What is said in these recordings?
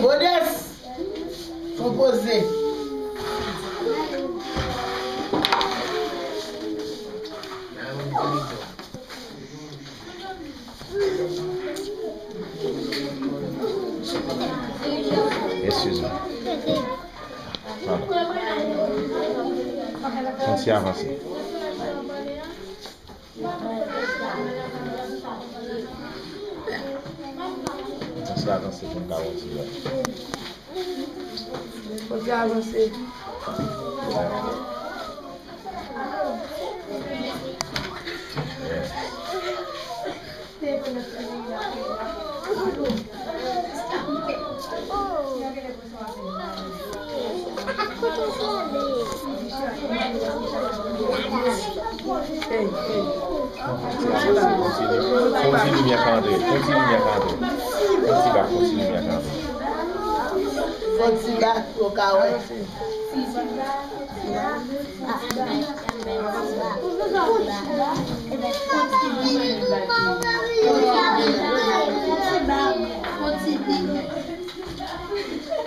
Modeste, composé. Excuse me. precioso. Voilà. On s'y avance. On s'y avance pour le carreau. On s'y avance. Continue minha. Continue minha o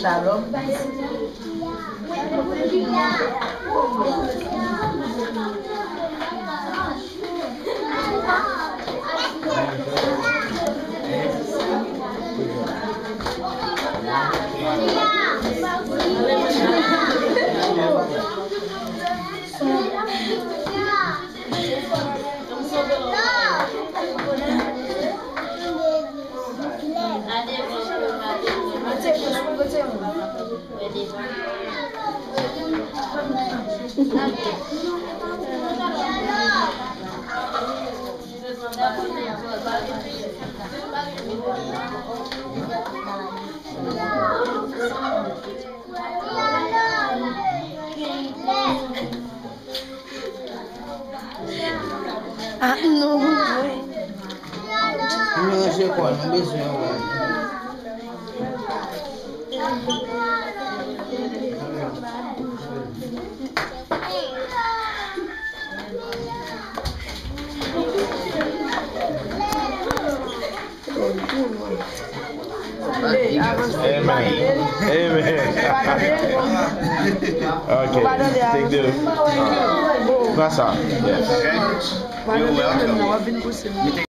Shalom. Ah, não. Não sei qual, não mesmo. Ei, Amen. Amen. okay. Take the Yes. You're welcome.